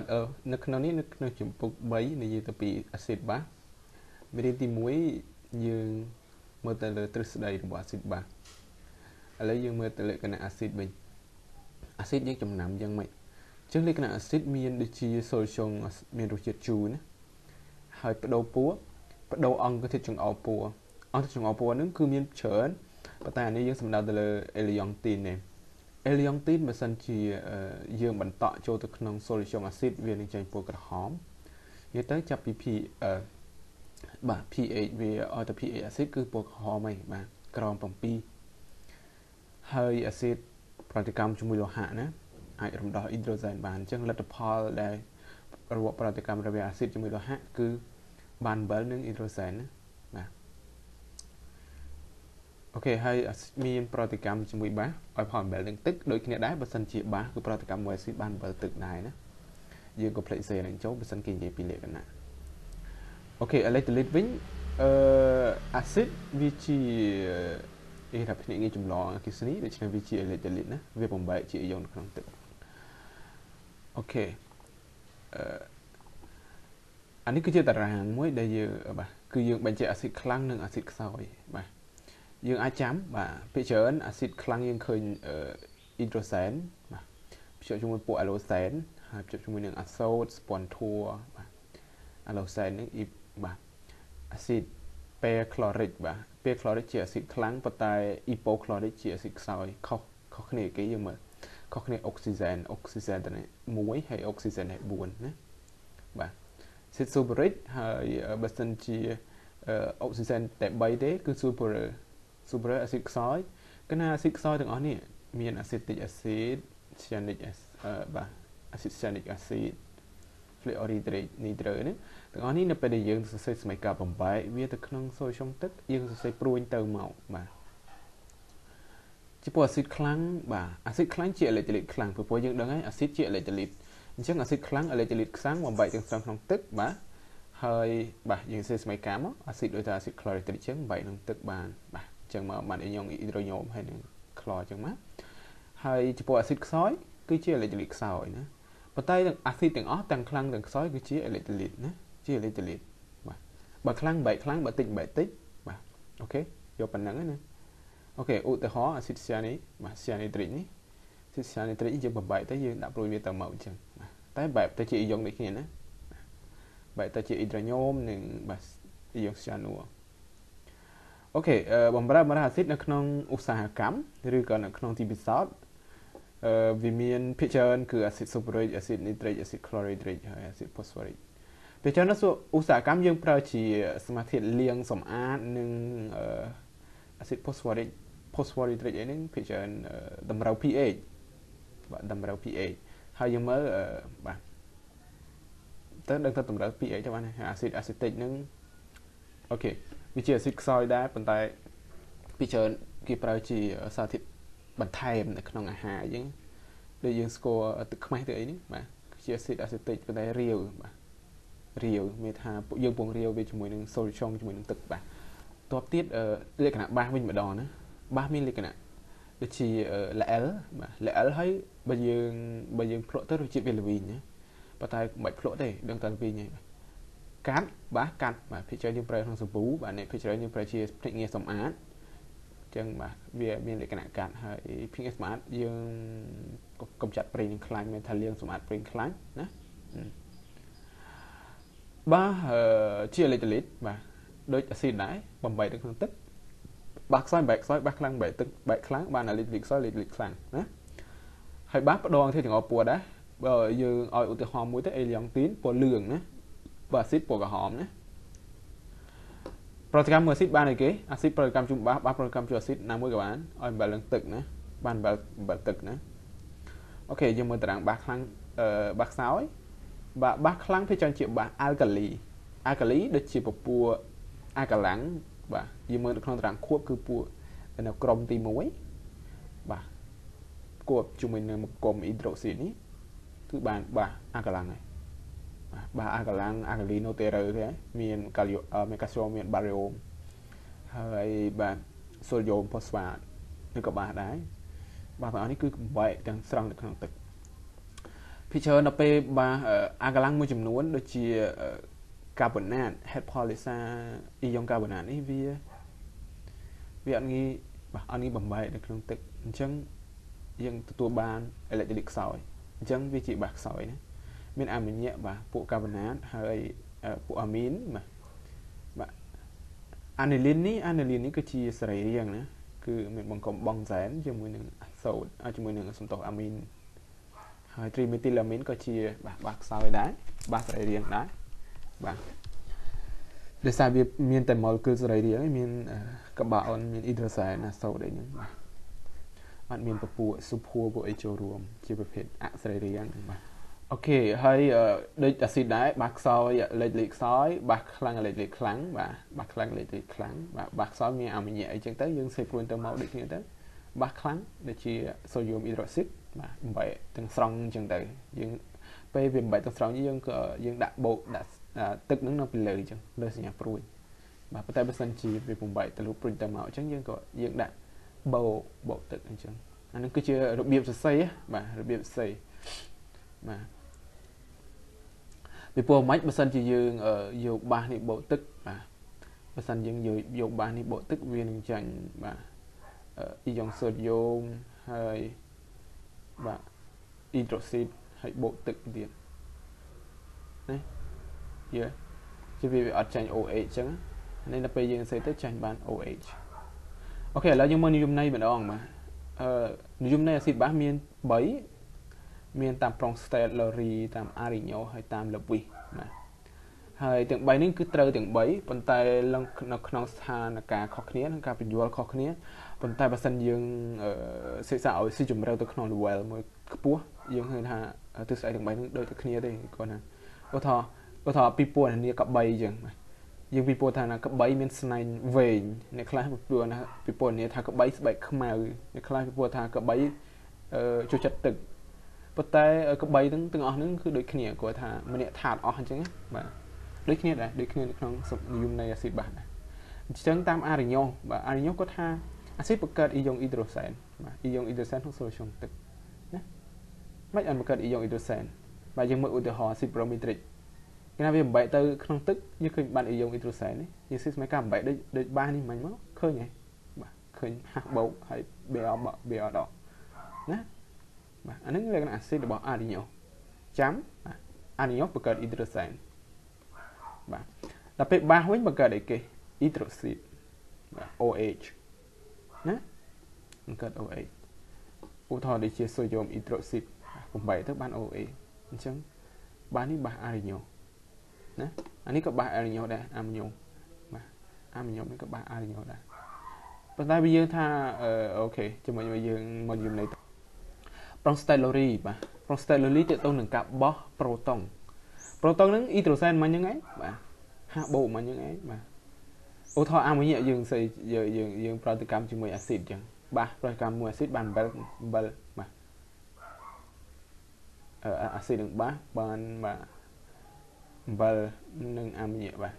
បាទអឺនៅក្នុងនេះនៅក្នុងជំពូក3និយាយទៅពីអាស៊ីតបាសមេរៀនទី1យើងមើលទៅលើទ្រឹស្ដីរបស់អាស៊ីតបាសឥឡូវយើងមើលទៅលក្ខណៈអាស៊ីតវិញអាស៊ីតយើងចំណាំយ៉ាងម៉េចអញ្ចឹងលក្ខណៈអាស៊ីតមានដូចជា solution មានរសជាតិជូរណាហើយបដូរពួរបដូរអង្គធាតុចង្អុលពួរអង្គធាតុចង្អុលពួរហ្នឹងគឺមានច្រើនប៉ុន្តែអានេះយើងសំដៅទៅលើ Eliantin ទេ Eliantin បើសិនជាយើងបន្តក់ចូលទៅក្នុង solution acid វានឹងចេញពណ៌ក្រហមនិយាយទៅចាប់ពី P បាទ pH វាឲ្យទៅ pH acid គឺពណ៌ក្រហមហើយបាទក្រោម7ហើយ acid ប្រតិកម្មជាមួយលោហៈណាអាចរំដោះ hydrogen បានអញ្ចឹងលទ្ធផលដែលរបបប្រតិកម្មរវាង acid ជាមួយលោហៈគឺបាន7និង hydrogen ណា OK ហើយមានប្រតិកម្មជាមួយបាសឲ្យផលអំបិលនឹងទឹកដូចគ្នាដែរបើសិនជាបាសគឺប្រតិកម្មមួយអាស៊ីតបានអំបិលទឹកដែរណាយើងក៏ផ្លេចសេនឹងចូលបើសិនគេនិយាយពីលក្ខណៈ OK អេឡិចត្រូលីតវិញអឺអាស៊ីតវាជាអេថាភ្នាក់ងារចម្លងអគ្គិសនីដូច្នេះវាជាអេឡិចត្រូលីតណាវាបំបែកជាអ៊ីយ៉ុងក្នុងទឹក OK អឺអានេះគឺជាតារាងមួយដែលយើងបាទគឺយើងបញ្ជាក់អាស៊ីតខ្លាំងនិងអាស៊ីតខ្សោយបាទ យើងអាចចាំបាទភាគច្រើនអាស៊ីតខ្លាំងយើងឃើញអ៊ីដ្រូសែនបាទភ្ជាប់ជាមួយពួកអាឡូសែនហើយភ្ជាប់ជាមួយនឹងអាសូតស្ពនធัวបាទអាឡូសែននេះអ៊ីបាទអាស៊ីតពេក្លរិកបាទពេក្លរិកជាអាស៊ីតខ្លាំងប៉ុន្តែអ៊ីប៉ូក្លរិកជាអាស៊ីតខ្សោយខុសខុសគ្នាគេយើងមើលខុសគ្នាអុកស៊ីសែនអុកស៊ីសែនតែ1ហើយអុកស៊ីសែនតែ4ណាបាទស៊ីតស៊ូបរិកហើយបើសិនជាអុកស៊ីសែនតែ3ទេគឺស៊ូបរ super acid ខ្សោយកណា acid ខ្សោយទាំងអស់នេះមាន acetic acid cyanic acid បាទ acid cyanic acid fluoride nitro នេះទាំងអស់នេះនៅពេលដែលយើងសរសេរសម័យកាលបំបែកវាទៅក្នុងសូរឆុងទឹកយើងសរសេរព្រួញទៅមកបាទចំពោះអាស៊ីតខ្លាំងបាទអាស៊ីតខ្លាំងជាអេឡិចត្រូលីតខ្លាំងព្រោះយើងដឹងហើយអាស៊ីតជាអេឡិចត្រូលីតអញ្ចឹងអាស៊ីតខ្លាំងអេឡិចត្រូលីតខ្លាំងបំបែកទាំងស្រុងក្នុងទឹកបាទហើយបាទយើងសេសម័យកាលមកអាស៊ីតដូចថាអាស៊ីតក្លូរីត្រិកអញ្ចឹងបំបែកក្នុងទឹកបានបាទ ចឹងមកបានអ៊ីយ៉ុងអ៊ីដ្រូញ៉ូមហើយនឹងក្លចឹងមកហើយចំពោះអាស៊ីតខ្សោយគឺជាអេឡិចត្រូលីតខ្សោយណាប៉ុន្តែទាំងអាស៊ីតទាំងអស់ទាំងខ្លាំងទាំងខ្សោយគឺជាអេឡិចត្រូលីតណាជាអេឡិចត្រូលីតបាទបើខ្លាំងបែកខ្លាំងបើតិចបែកតិចបាទអូខេយកប៉ុណ្្នឹងណាអូខេឧទាហរណ៍អាស៊ីតស្យានីបាទស្យានីត្រិកនេះអាស៊ីតស្យានីត្រិកយើងបំបែកទៅយើងដាក់ព្រួយវាទៅមកអញ្ចឹងតែបែបទៅជាអ៊ីយ៉ុងដូចគ្នាណាបែបទៅជាអ៊ីដ្រូញ៉ូមនិងបាទអ៊ីយ៉ុងស្យានូ អូខេបំរើបម្រះអាស៊ីតនៅក្នុងឧស្សាហកម្មឬក៏នៅក្នុងទីពិសោធន៍អឺវាមានភាគច្រើនគឺអាស៊ីត sulfuric អាស៊ីត nitric អាស៊ីត chlorhydric ហើយអាស៊ីត phosphoric ភាគច្រើននៅឧស្សាហកម្មយើងប្រើជាសមាធាតុលាងសម្អាតនិងអាស៊ីត phosphoric phosphoric អីហ្នឹងភាគច្រើនតម្រូវ pH បាទតម្រូវ pH ហើយយើងមើលបាទទៅដឹងទៅតម្រូវ pH ទៅបានអាស៊ីតអាស៊ីតិកហ្នឹងអូខេ វាជាអាស៊ីតខ្សោយដែរប៉ុន្តែពីច្រើនគេប្រើជាសារធាតុបន្ថែមនៅក្នុងអាហារអញ្ចឹងដូចយើងស្គាល់ទឹកខ្មេះទៅអីនេះបាទជាអាស៊ីតអាស៊ីតិកប៉ុន្តែរាវបាទរាវមានថាយើងពងរាវវាជាមួយនឹង solution ជាមួយនឹងទឹកបាទតបទៀតលក្ខណៈបាសវិញម្ដងណាបាសមានលក្ខណៈដូចជាល្អិលបាទល្អិលហើយបើយើងបើយើងភ្លក់ទៅរសជាតិវាល្វីងណាប៉ុន្តែមិនបាច់ភ្លក់ទេដឹងតែល្វីងហើយបាទ កាត់បាទកាត់បាទភាគច្រើនយើងប្រើក្នុងសាប៊ូបាទនេះភាគច្រើនយើងប្រើជាភ្នាក់ងារសម្អាតអញ្ចឹងបាទវាមានលក្ខណៈកាត់ហើយភ្នាក់ងារសម្អាតយើងកំចាត់ប្រេងនឹងខ្លាញ់មានថាលាងសម្អាតប្រេងខ្លាញ់ណាបាទជាអេឡិចត្រូលីតបាទដូចអាស៊ីតដែរបំបែកនៅក្នុងទឹកបាក់ខ្សោយបែកខ្សោយបាក់ខ្លាំងបែកទឹកបែកខ្លាំងបានអាលីតលីតខ្សោយលីតលីតខ្លាំងណាហើយបាក់ផ្ដងធាតុចង្អុលពួរដែរបើយើងឲ្យឧទាហរណ៍មួយទៅអេលីយ៉ងទីនពណ៌លឿងណា បើអាស៊ីតពណ៌ក្រហមណាប្រតិកម្មមួយអាស៊ីតបានអីគេអាស៊ីតប្រតិកម្មជុំបាសបាសប្រតិកម្មជួយអាស៊ីតណាមួយក៏បានឲ្យអំបិលនឹងទឹកណាបានអំបិលអំបិលទឹកណាអូខេយើងមើលតារាងបាសខ្លាំងអឺបាសខ្សោយបាសបាសខ្លាំងភាគច្រើនជាបាសអាល់កាលីអាល់កាលីដូចជាពពួកអាកាឡាំងបាទយើងមើលនៅក្នុងតារាងខួបគឺពួកនៅក្រុមទី1បាទគួបជាមួយនឹងមកុំអ៊ីដ្រូស៊ីននេះគឺបានបាសអាកាឡាំងហើយ បាទអាកាឡាំងអាកាលីណូតេរ៉ឺទេមានកាលីមានកាល់ស្យូមមានបារីអូមហើយបាទសូដ្យូមផូស្វាតនេះក៏បាទដែរបាទបងប្អូននេះគឺកំបែកទាំងស្រង់នៅក្នុងទឹកភាគច្រើនដល់ពេលបាទអាកម្លាំងមួយចំនួនដូចជាកាបូណាត head polysa អ៊ីយ៉ុងកាបូណាតនេះវាវាអត់ងាយបាទអត់ងាយបំបែកនៅក្នុងទឹកអញ្ចឹងយើងទទួលបានអេឡិចត្រូលីកខ្សោយអញ្ចឹងវាជាបាសខ្សោយណា មានអាមីញ៉ាបាទពួកកាបូណាតហើយពួកអាមីនបាទបាទអានីលីននេះអានីលីននេះគឺជាសរីរាង្គណាគឺមានបង្កប់បងសែនជាមួយនឹងសូតជាមួយនឹងសំតុះអាមីនហើយត្រីមេទីឡាមីនក៏ជាបាទបាសខ្សោយដែរបាសសរីរាង្គដែរបាទដោយសារវាមានតែម៉ុលគឺសរីរាង្គមានកបាអូនមានអ៊ីដ្រូសែនណាសូតអីហ្នឹងបាទអត់មានពពួកស៊ូភួរពួកអីចូលរួម ជាប្រភេទអសរីរាង្គបាទ អូខេហើយដូចអាស៊ីតដែរបាសខ្សោយលេខលេខខ្សោយបាសខ្លាំងលេខលេខខ្លាំងបាទបាសខ្លាំងលេខលេខខ្លាំងបាទបាសខ្សោយមានអាមីញ៉ាអីចឹងទៅយើងសេព្រួយទៅមកដូចគ្នាទៅបាសខ្លាំងដូចជាសូដ្យូមអ៊ីដ្រូស៊ីតបាទបំបែកទាំងស្រង់ចឹងទៅយើងពេលវាបំបែកទាំងស្រង់យើងក៏យើងដាក់បោកដាក់ទឹកហ្នឹងនៅពីលើអញ្ចឹងលើសញ្ញាព្រួយបាទប៉ុន្តែបើសិនជាវាបំបែកទៅលុបព្រុញទៅមកអញ្ចឹងយើងក៏យើងដាក់បោបោកទឹកអញ្ចឹងអានឹងគឺជារបៀបសរសេរបាទរបៀបសរសេរបាទ ពីព្រោះមិនបើសិនជាយើងយកបាសនេះបោកទឹកបាទបើសិនយើងយកយកបាសនេះបោកទឹកវានឹងចាញ់បាទអ៊ីយ៉ុងសូដ្យូមហើយបាទអ៊ីដ្រូស៊ីតហើយបូកទឹកទៀតណាយេជាវាអត់ចាញ់ OH អញ្ចឹងនេះដល់ពេលយើងសេទៅចាញ់បាន OH អូខេឥឡូវយើងមើលនិយមន័យម្ដងបាទអឺនិយមន័យអាស៊ីតបាសមាន3 មានតាម Bronsted Lowry តាម Arigno ហើយតាម Lewis បាទហើយទាំង3នេះគឺត្រូវទាំង3ប៉ុន្តែនៅក្នុងស្ថានភាពខុសគ្នានិងការបញ្យល់ខុសគ្នាប៉ុន្តែបើសិនយើងសិក្សាឲ្យស៊ីជម្រៅទៅក្នុង level មួយខ្ពស់យើងឃើញថាទិស័យទាំង3នេះដូចតែគ្នាទេគាត់ណាឧទាហរណ៍ឧទាហរណ៍ពីពួរនាកបីអញ្ចឹងយើងពីពួរថាណាកបីមានស្នែងវែងអ្នកខ្លះពីពួរណាពីពួរនាថាកបីស្បែកខ្មៅអ្នកខ្លះពីពួរថាកបីអឺចូលចិត្តទឹក ប៉ុន្តែកបីទាំងទាំងអស់ហ្នឹងគឺដូចគ្នាគាត់ថាម្នាក់ថាតអស់អញ្ចឹងបាទដូចគ្នាដែរដូចគ្នានៅក្នុងសុខនិយមនៃអាស៊ីតបាសដែរអញ្ចឹងតាមអារិញ៉ូបាទអារិញ៉ូគាត់ថាអាស៊ីតបង្កើតអ៊ីយ៉ុងអ៊ីដ្រូសែនបាទអ៊ីយ៉ុងអ៊ីដ្រូសែនក្នុង solution ទឹកណាមិនអត់បង្កើតអ៊ីយ៉ុងអ៊ីដ្រូសែនបាទយើងមើលឧទាហរណ៍អាស៊ីតប្រូមីត្រិកគេថាវាបំបែកទៅក្នុងទឹកយើងឃើញបានអ៊ីយ៉ុងអ៊ីដ្រូសែននេះយើងស៊ីស្មែការបំបែកដូចដូចបាសនេះមិញមកឃើញហ៎បាទឃើញហាស់បោកហើយ BR BR ដកណា បាទអានេះលក្ខណៈអាស៊ីតរបស់អារីញ៉ូចាំអារីញ៉ូបង្កើតអ៊ីដ្រូសែនបាទដល់ពេលបាសវិញបង្កើតអីគេអ៊ីដ្រូស៊ីតបាទ OH ណាបង្កើត OH ឧទាហរណ៍ដូចជាសូដ្យូមអ៊ីដ្រូស៊ីតបំបែកទៅបាន OA អញ្ចឹងបាសនេះបាសអារីញ៉ូណាអានេះក៏បាសអារីញ៉ូដែរអាមីញ៉ូបាទអាមីញ៉ូនេះក៏បាសអារីញ៉ូដែរប៉ុន្តែវាយើងថាអូខេជាមួយយើង មកយំនៃ Pronstellory បាទ Pronstellory តទៅនឹងការបោះប្រូតុងប្រូតុងហ្នឹងអ៊ីត្រូសែនមិនហ្នឹងឯងបាទហាបូមិនហ្នឹងឯងបាទឧទាហរណ៍អាម៉ូញ៉ាយើងស្អីយើងយើងយើងប្រតិកម្មជាមួយអាស៊ីតអញ្ចឹងបាទប្រតិកម្មមួយអាស៊ីតបានអំបិលអំបិលបាទអឺអាស៊ីតនឹងបាសបានបាទអំបិលនិងអាម៉ូញ៉ាបាទ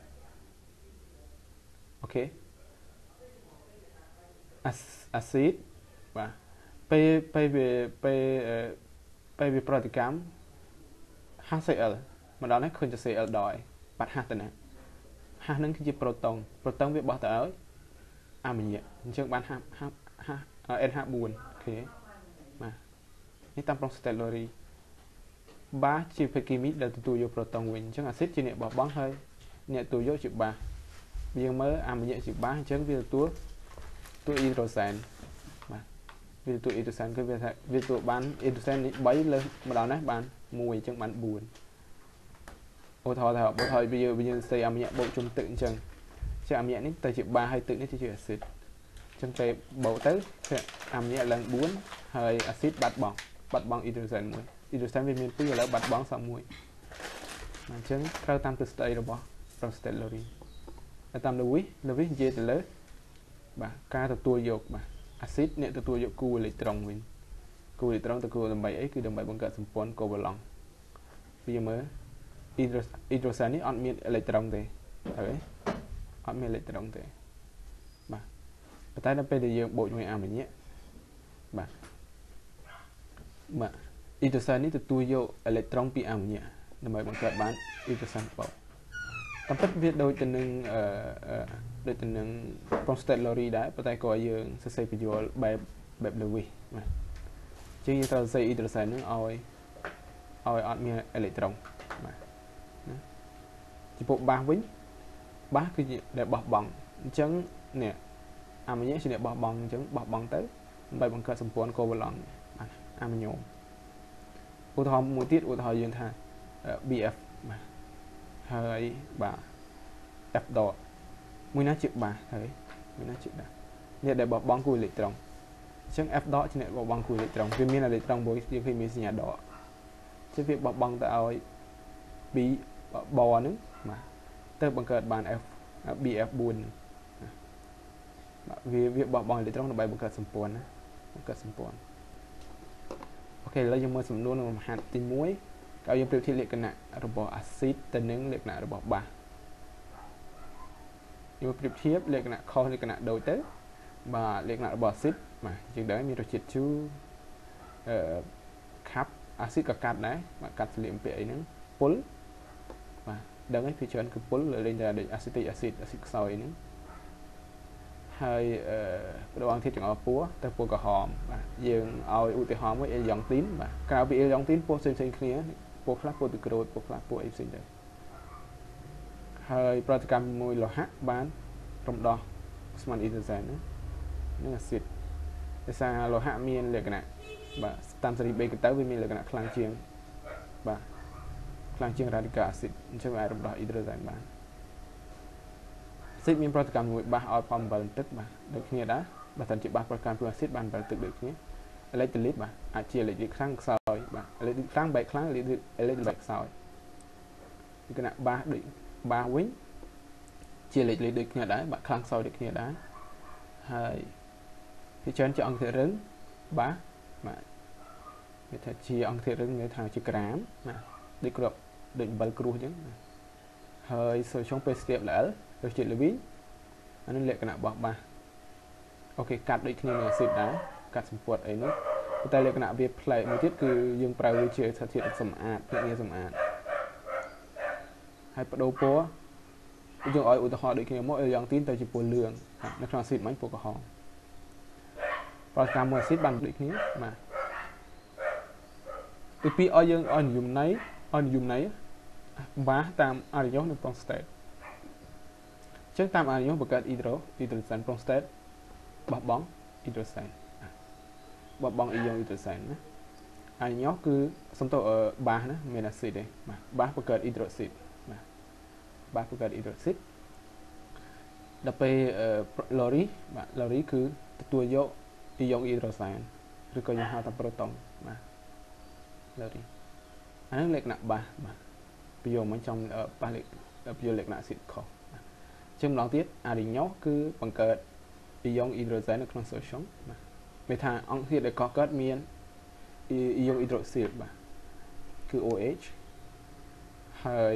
អូខេអាស៊ីតបាទ ពេលពេលវាពេលពេលវាប្រតិកម្ម HCl មកដល់នេះឃើញតែ Cl ដល់បាត់ហាស់ទៅណាហាស់ហ្នឹងគឺជាប្រូតុងប្រូតុងវាបោះទៅឲ្យអាមីញ៉ាអញ្ចឹងបានហាស់ហាស់ហាស់ NH4 អូខេបាទនេះតាម Pronstellory បាសជាភេទគីមីដែលទទួលយកប្រូតុងវិញអញ្ចឹងអាស៊ីតជាអ្នកបោះបង់ហើយអ្នកទទួលយកជាបាសយើងមើលអាមីញ៉ាជាបាសអញ្ចឹងវាទទួលទទួលអ៊ីដ្រូសែន វាទទួលអ៊ីដ្រូសែនគឺវាថាវាទទួលបានអ៊ីដ្រូសែននេះ3លើម្ដងណាបាន1អញ្ចឹងបាន4ឧទាហរណ៍ថាបើហើយវាយើងយើងស្អីអាមីញ៉ាបូកជុំទឹកអញ្ចឹងជាអាមីញ៉ានេះទៅជាបាហើយទឹកនេះទៅជាអាស៊ីតអញ្ចឹងពេលបូកទៅអាមីញ៉ាឡើង4ហើយអាស៊ីតបាត់បង់បាត់បង់អ៊ីដ្រូសែនមួយអ៊ីដ្រូសែនវាមាន2ឥឡូវបាត់បង់សល់មួយអញ្ចឹងត្រូវតាមទស្សនៈរបស់ Prostellory ហើយតាម Lewis Lewis និយាយទៅលើបាទការទទួលយកបាទ អាស៊ីតអ្នកទទួលយកគូអេឡិចត្រុងវិញគូអេឡិចត្រុងទៅគូដើម្បីអីគឺដើម្បីបង្កើតសម្ព័ន្ធកូវ៉ាឡង់វាមើលអ៊ីដ្រូសែននេះអត់មានអេឡិចត្រុងទេហើយអត់មានអេឡិចត្រុងទេបាទប៉ុន្តែដល់ពេលដែលយើងបូកជាមួយអាម៉ាញ៉ាបាទបាទ intercept នេះទទួលយកអេឡិចត្រូនពីអាម៉ូនីដើម្បីបង្កើតបាន intercept បោក តាមពិតវាដូចទៅនឹងអឺដូចទៅនឹង prostate lorry ដែរប៉ុន្តែក៏យើងសរសេរពន្យល់បែបបែប Lewis បាទជាងយើងត្រូវសរសេរ intercept ហ្នឹងឲ្យឲ្យអត់មានអេឡិចត្រូនបាទណាចំពោះបាសវិញបាសគឺជាដែលបោះបង់អញ្ចឹងនេះអាម៉ាញ៉េជាអ្នកបោះបង់អញ្ចឹងបោះបង់ទៅដើម្បីបង្កើតសម្ព័ន្ធកូវឡង់បាទអាម៉ាញ៉ូឧទាហរណ៍មួយទៀតឧទាហរណ៍យើងថា BF បាទ ហើយបាទ F dot មួយណាជាបាសហើយមួយណាជាដានេះដែលបោះបង់គូអេឡិចត្រូនអញ្ចឹង F dot ជាអ្នកបោះបង់គូអេឡិចត្រូនវាមានអេឡិចត្រូនមួយយើងឃើញមានសញ្ញាដកជាវាបោះបង់ទៅឲ្យ B បអហ្នឹងបាទទៅបង្កើតបាន F BF4 វាវាបោះបង់អេឡិចត្រូនដើម្បីបង្កើតសម្ព័ន្ធណាបង្កើតសម្ព័ន្ធអូខេឥឡូវយើងមើលសំណួរនៅមហាទី1 ឲ្យយើងប្រៀបធៀបលក្ខណៈរបស់អាស៊ីតទៅនឹងលក្ខណៈរបស់បាសយើងប្រៀបធៀបលក្ខណៈខុសលក្ខណៈដូចទៅបាទលក្ខណៈរបស់អាស៊ីតបាទជាងដែរមានរសជាតិជូរអឺខាប់អាស៊ីតក៏កាត់ដែរបាទកាត់ស្លៀមពាក់អីហ្នឹងពុលបាទដឹងហើយភាគច្រើនគឺពុលលេងតែដូចអាស៊ីតិកអាស៊ីតអាស៊ីតខ្សោយហ្នឹងហើយអឺបដងធាតុចង្អុលពោះទៅពោះក្រហមបាទយើងឲ្យឧទាហរណ៍មួយអេលយ៉ង់ទីនបាទក្រៅពីអេលយ៉ង់ទីនពោះផ្សេងផ្សេងគ្នា ពោះខ្លះពោះទឹកក្រូចពោះខ្លះពោះអីផ្សេងទៅហើយប្រតិកម្មមួយលោហៈបានរំដោះស្មានអ៊ីធឺសែនណានឹងអាស៊ីតដោយសារលោហៈមានលក្ខណៈបាទតាមសេរី3កទៅវាមានលក្ខណៈខ្លាំងជាងបាទខ្លាំងជាង radical acid អញ្ចឹងអាចរំដោះអ៊ីដ្រូសែនបានស៊ីតមានប្រតិកម្មមួយបាសឲ្យផលអំបិលទឹកបាទដូចគ្នាដែរបើសិនជាបាសប្រតិកម្មពីអាស៊ីតបានអំបិលទឹកដូចគ្នាអេឡិចត្រូលីតបាទអាចជាអេឡិចខ្លាំងខ្សោ យបាទអេឡិចខ្លាំងបែកខ្លាំងអេឡិចអេឡិចបែកខ្សោយលក្ខណៈបាសដូចបាសវិញជាអេឡិចលីតដូចគ្នាដែរបាទខ្លាំងខ្សោយដូចគ្នាដែរហើយពីច្រើនជាអង្គធាតុរឹងបាសបាទគេថាជាអង្គធាតុរឹងគេថាជាក្រាមបាទដូចគ្រាប់ដូចអំបិលគ្រួសអញ្ចឹងហើយសូចុងពេលស្ទាបល្អិលរសជាតិល្វីងអានេះលក្ខណៈរបស់បាសអូខេកាត់ដូចគ្នានឹងអាស៊ីតដែរកាត់សម្ពុតអីនោះប៉ុន្តែលក្ខណៈវាប្លែកមួយទៀតគឺយើងប្រើវាជាសាធាតុសម្អាតភ្នាក់ងារសម្អាតហើយបដូរពណ៌យើងឲ្យឧទាហរណ៍ដូចគ្នាមកយ៉ាងទីនទៅជាពណ៌លឿងនៅក្នុងអាស៊ីតមិញពណ៌ក្រហមប្រតិកម្មមួយអាស៊ីតបានដូចគ្នាបាទទីពីរឲ្យយើងឲ្យនិយមន័យឲ្យនិយមន័យបាសតាមអរិយោនៅ prostate អញ្ចឹងតាមអរិយោបង្កើត hydro hydrogen prostate បោះបង់ hydrogen បោះបង់ ion hydrogen ណាអរិយោគឺសំទោបាសណាមានអាស៊ីតទេបាទបាសបង្កើត hydroxide បាទបាសបង្កើត hydroxide ដល់ពេល lorry បាទ lorry គឺទទួលយក ion hydrogen ឬក៏យើងហៅថា proton បាទ lorry អានេះលក្ខណៈបាសបាទប្រយោគមិនចំបាសប្រយោគលក្ខណៈស៊ីតខុសជាម្ដងទៀតអារីញ៉ូគឺបង្កើតអ៊ីយ៉ុងអ៊ីដ្រូសែននៅក្នុងសូស្យងបាទ មានថាអង្គធាតុដែលកកើតមានអ៊ីយ៉ុងអ៊ីដ្រូស៊ីលបាទគឺ OH ហើយ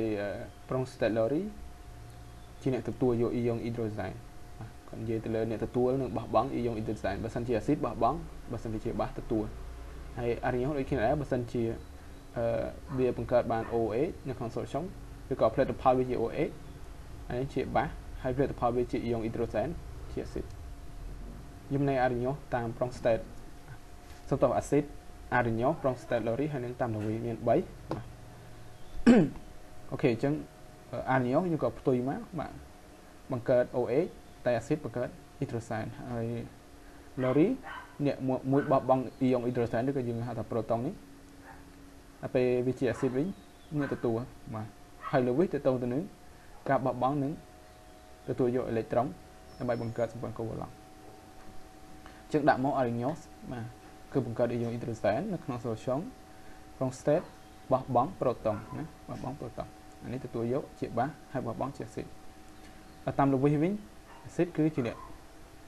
Bronstellary ជាអ្នកទទួលយកអ៊ីយ៉ុងអ៊ីដ្រូសែនបាទគាត់និយាយទៅលើអ្នកទទួលនិងបោះបង់អ៊ីយ៉ុងអ៊ីដ្រូសែនបើសិនជាអាស៊ីតបោះបង់បើសិនជាបាសទទួលហើយអារីញ៉ូដូចគ្នាដែរបើសិនជាអឺវាបង្កើតបាន OH នៅក្នុងសូស្យងឬក៏ផលិតផលវាជា OH ហើយជាបាសហើយផលិតផលវាជាអ៊ីយ៉ុងអ៊ីដ្រូសែនជាអាស៊ីត យំនៃអារីញ៉ូតាម prostate សំដៅអាស៊ីតអារីញ៉ូ prostate lori ហើយនឹងតាមលវីមាន3បាទអូខេអញ្ចឹងអារីញ៉ូយើងក៏ផ្ទុយមកបាទបង្កើត OH តែអាស៊ីតបង្កើតអ៊ីដ្រូសែនហើយ lori អ្នកមួយបោះបង់អ៊ីយ៉ុងអ៊ីដ្រូសែនឬក៏យើងហៅថា proton នេះដល់ពេលវាជាអាស៊ីតវិញអ្នកទទួលបាទហើយលើវិញទៅទៅទៅនឹងការបោះបង់នឹងទទួលយកអេឡិចត្រូនដើម្បីបង្កើតសម្ព័ន្ធកូវ៉ាឡង់ ចឹងដាក់មក Arrhenius បាទគឺបង្កើត ion hydrogen នៅក្នុង solution prostate បោះបង់ proton ណាបោះបង់ proton អានេះទទួលយកជាបាសហើយបោះបង់ជា acid ដល់តាមលវិសវិញ acid គឺជាអ្នក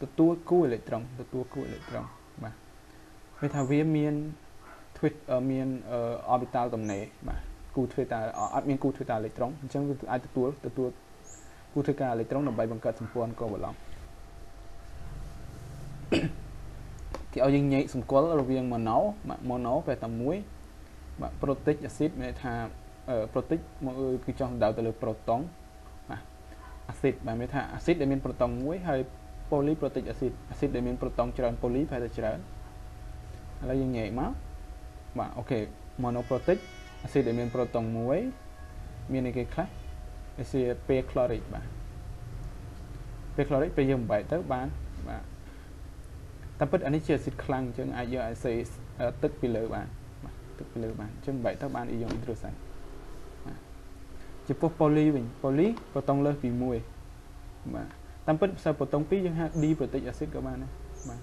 ទទួលគូអេឡិចត្រូនទទួលគូអេឡិចត្រូនបាទវាថាវាមាន twist មាន orbital តំណេបាទគូធ្វើតាអត់មានគូធ្វើតាអេឡិចត្រូនអញ្ចឹងវាអាចទទួលទទួលគូធ្វើការអេឡិចត្រូនដើម្បីបង្កើតសម្ព័ន្ធកូវ៉ាឡង់ គេឲ្យយើងញែកសម្គាល់រវាង mono mono ពេលតែមួយបាទ protic acid មានថា protic មកគឺចង់សំដៅទៅលើ proton បាទ acid បាទមានថា acid ដែលមាន proton មួយហើយ polyprotic acid acid ដែលមាន proton ច្រើន poly ប្រហែលតែច្រើនឥឡូវយើងញែកមកបាទអូខេ monoprotic acid ដែលមាន proton មួយមានអីគេខ្លះវាជា perchloric បាទ perchloric ពេលយើងបំបែកទៅបានបាទ តែពិតអានេះជាអាស៊ីតខ្លាំងអញ្ចឹងអាចយកអាសេទឹកពីលើបានបាទទឹកពីលើបានអញ្ចឹងបែកទៅបានអ៊ីយ៉ុងអ៊ីដ្រូសែនបាទចំពោះប៉ូលីវិញប៉ូលីប្រតង់លើសពី1បាទតាមពិតផ្សេងប្រតង់2យើងហៅ D protic acid ក៏បានដែរបាទ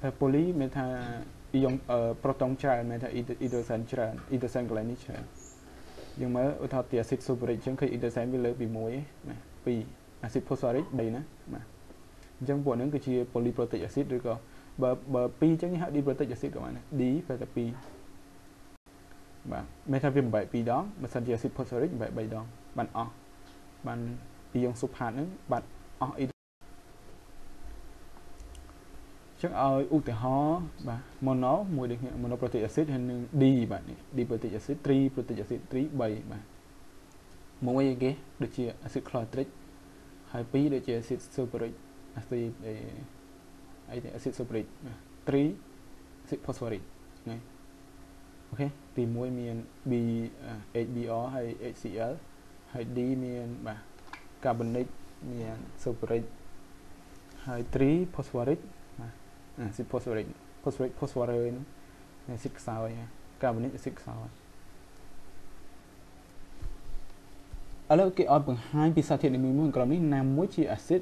តែប៉ូលីមានថាអ៊ីយ៉ុងប្រតង់ច្រើនមានថាអ៊ីដ្រូសែនច្រើនអ៊ីដ្រូសែនកន្លែងនេះច្រើនយើងមើលឧទាហរណ៍ទីអាស៊ីតស៊ូប៉ូរិកអញ្ចឹងឃើញអ៊ីដ្រូសែនវាលើសពី1ណា2អាស៊ីតផូស្វ៉ារិក3ណាបាទ អញ្ចឹងពួកហ្នឹងគឺជា polyprotic acid ឬក៏បើបើ2អញ្ចឹងហៅ diprotic acid ក៏បានដែរ D ប្រហែលតែ2បាទមានថាវាបំបែក2ដងបើសិនជា acid phosphoric បំបែក3ដងបានអស់បានពីយើងសុផាតហ្នឹងបាត់អស់អ៊ីចឹងឲ្យឧទាហរណ៍បាទ mono មួយដូចគ្នា monoprotic acid ហើយនឹង D បាទនេះ diprotic acid 3 protic acid 3 3បាទមួយគេដូចជា acid chlorhydric ហើយពីរដូចជា acid sulfuric អាស៊ីតអីទេអាស៊ីតសូប្រិកត្រីអាស៊ីតផូស្វ៉ារិកណាអូខេទី1មាន B HBr ហើយ HCl ហើយ D មានបាទកាបូនិកមានសូប្រិកហើយ3ផូស្វ៉ារិកបាទអាស៊ីតផូស្វ៉ារិកផូស្វ៉ារិកផូស្វ៉ារើហ្នឹងអាស៊ីតខ្សោយកាបូនិកអាស៊ីតខ្សោយឥឡូវគេឲ្យបង្ហាញពីសារធាតុនីមួយៗក្រុមនេះណាមួយជាអាស៊ីត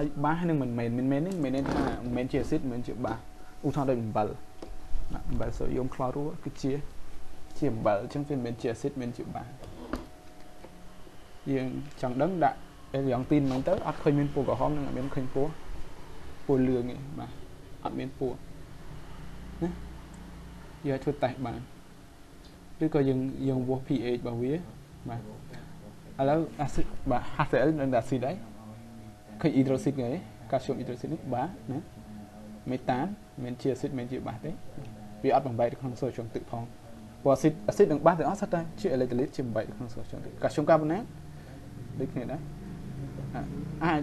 ហើយបាសនឹងមិនមែនមិនមែននេះមិនមែនថាមិនមែនជាអាស៊ីតមិនមែនជាបាសឧទាហរណ៍ដូចអំបិលអំបិលសូយ៉ូមក្លរូគឺជាជាអំបិលអញ្ចឹងវាមិនមែនជាអាស៊ីតមិនមែនជាបាសយើងចង់ដឹងដាក់អេយ៉ាងទីនហ្នឹងទៅអត់ឃើញមានពណ៌ក្រហមនិងអត់មានឃើញពណ៌ពណ៌លឿងទេបាទអត់មានពណ៌ណាយើងអាចធ្វើតេស្តបានឬក៏យើងយើងវាស់ pH របស់វាបាទឥឡូវអាស៊ីតបាទ HCl និងអាស៊ីតដែរ ឃើញអ៊ីដ្រូស៊ីតហ្នឹងកាល់ស្យូមអ៊ីដ្រូស៊ីតនេះបាសណាមេតានមិនជាអាស៊ីតមិនជាបាសទេវាអត់បំបែកក្នុងសូជុំទឹកផងព្រោះអាស៊ីតអាស៊ីតនិងបាសទាំងអស់សុទ្ធតែជាអេឡិចលីតជាបំបែកក្នុងសូជុំទឹកកាល់ស្យូមកាបូណាតដូចគ្នាដែរអាច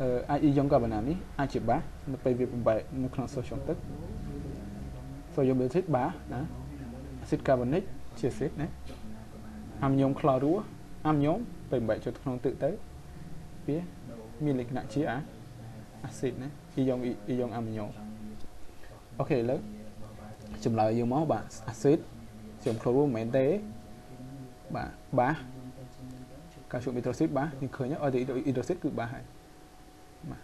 អឺអាចអ៊ីយ៉ុងកាបូណាតនេះអាចជាបាសនៅពេលវាបំបែកនៅក្នុងសូជុំទឹកសូយ៉ូមអាស៊ីតបាសណាអាស៊ីតកាបូនិកជាអាស៊ីតណាអាមញ៉ូមក្លរូអាមញ៉ូមពេលបំបែកចូលក្នុងទឹកទៅវា មានលក្ខណៈជាអាស៊ីតណាអ៊ីយ៉ុងអ៊ីយ៉ុងអាមីញ៉ូអូខេឥឡូវចម្លើយយើងមកបាទអាស៊ីតខ្ញុំខ្លួនមិនមែនទេបាទបាសកាល់ស្យូមអ៊ីដ្រូស៊ីតបាសនេះឃើញអត់ទេអ៊ីដ្រូស៊ីតគឺបាសហើយបាទ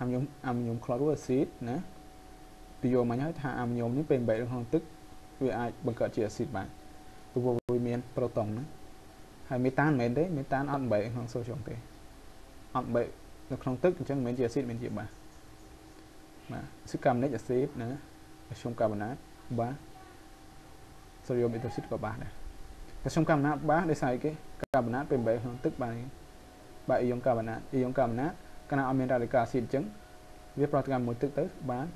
អាមីញ៉ូមអាមីញ៉ូមក្លរូអាស៊ីតណាពីយកមកហើយថាអាមីញ៉ូមនេះពេលបែកក្នុងទឹកវាអាចបង្កើតជាអាស៊ីតបានព្រោះវាមានប្រូតុងណាហើយមេតានមិនមែនទេមេតានអត់បែកក្នុងសូជុំទេអត់បែក នៅក្នុងទឹកអញ្ចឹងមិនមែនជាអាស៊ីតមិនជាបាសបាទស៊ីកាមនិកអាស៊ីតណាខ្ញុំកាបូណាតបាសសូដ្យូមអ៊ីដ្រូស៊ីតក៏បាសដែរតែខ្ញុំកាបូណាតបាសដោយសារអីគេកាបូណាតពេលបែកក្នុងទឹកបានបាទអ៊ីយ៉ុងកាបូណាតអ៊ីយ៉ុងកាបូណាតកាលណាអត់មានរ៉ាឌីកាអាស៊ីតអញ្ចឹងវាប្រតិកម្មមួយទឹកទៅបាន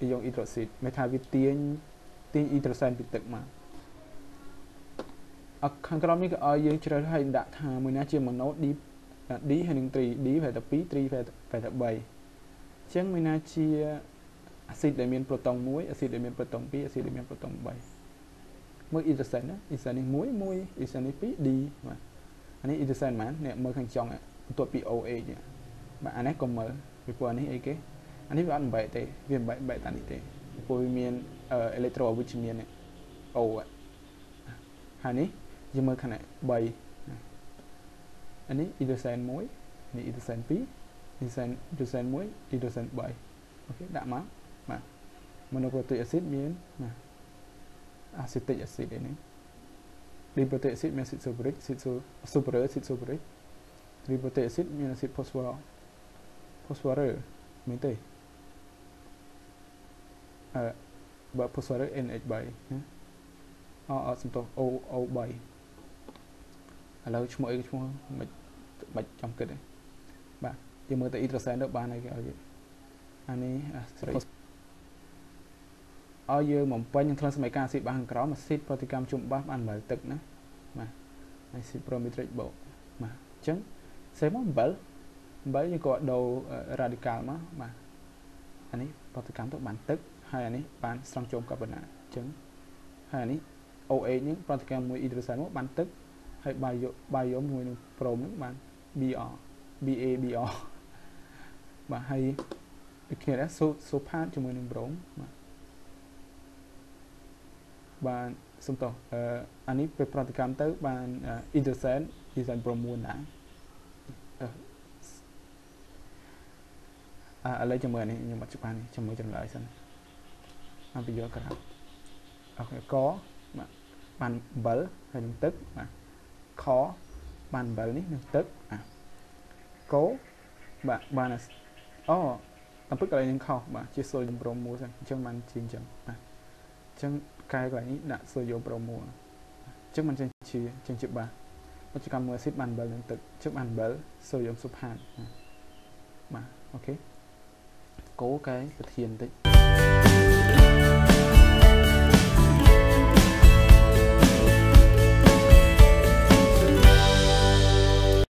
អ៊ីយ៉ុងអ៊ីដ្រូស៊ីតមានថាវាទាញទាញអ៊ីដ្រូសែនពីទឹកមកអខាងក្រោមនេះក៏ឲ្យយើងជ្រើសឲ្យដាក់ថាមួយណាជាម៉ូណូ D D ហើយនឹង 3D ប្រែតែ2 3ប្រែតែ3អញ្ចឹងមានណាជាអាស៊ីតដែលមានប្រូតុង1អាស៊ីតដែលមានប្រូតុង2អាស៊ីតដែលមានប្រូតុង3មើល intercept ណា intercept នេះ1 1 intercept នេះ 2D បាទអានេះ intercept ហ្មងអ្នកមើលខាងចុងបន្ទាប់ពី OH នេះបាទអានេះក៏មើលពីព្រោះអានេះអីគេអានេះវាអត់បែកទេវាបែកបែកតានេះទេព្រោះវាមាន electro វិជ្ជមាន O ហើយនេះយើងមើលខាង3 อันนี้ hydrogen 1นี่ hydrogen 2 hydrogen hydrogen 1 hydrogen 2โอเคដាក់មកបាទ monoprotic acid មានណា acetic acid này, diprotic acid មាន acid sulfuric acid sulfuric acid sulfuric. Diprotic acid មាន acid phosphorus phosphorus មានទេអឺបើ à, phosphorus NH3 ណាអអសំទោស O O3 ឥឡូវឈ្មោះអីឈ្មោះមិន បាច់ចំគិតទេបាទយើងមើលទៅអ៊ីដ្រូសែនទៅបានហើយគេឲ្យអានេះស្រីឲ្យយើងបំពេញនឹងថ្លឹងសម័យការអាស៊ីតបាសខាងក្រោមអាស៊ីតប្រតិកម្មជុំបាសបានអំបិលទឹកណាបាទអាស៊ីតប្រូមេត្រិកបូកបាទអញ្ចឹងសេមកអំបិលអំបិលយើងក៏ដូរ radical មកបាទអានេះប្រតិកម្មទៅបានទឹកហើយអានេះបានស្រង់ជុំកាបូណាអញ្ចឹងហើយអានេះ OH នេះប្រតិកម្មមួយអ៊ីដ្រូសែនមកបានទឹកហើយបាយបាយមួយនឹងប្រូមនឹងបាន BR BA BR បាទហើយដូចគ្នាដែរសូសូផាតជាមួយនឹងប្រូមបាទបានសុំតោះអឺអានេះពេលប្រតិកម្មទៅបានអ៊ីដ្រូសែនអ៊ីសែនប្រូម1ដែរអឺឥឡូវជាមួយនេះខ្ញុំអត់ច្បាស់នេះជាមួយចម្លើយសិនអំពីយកក្រៅអូខេកបាទបានអំបិលហើយនឹងទឹកបាទខ បានអំបិលនេះនឹងទឹកអាកោបាទបានអូតាមពិតកន្លែងនឹងខុសបាទជាសូលចម្រុំមួយសិនអញ្ចឹងបានជាអញ្ចឹងបាទអញ្ចឹងកែកន្លែងនេះដា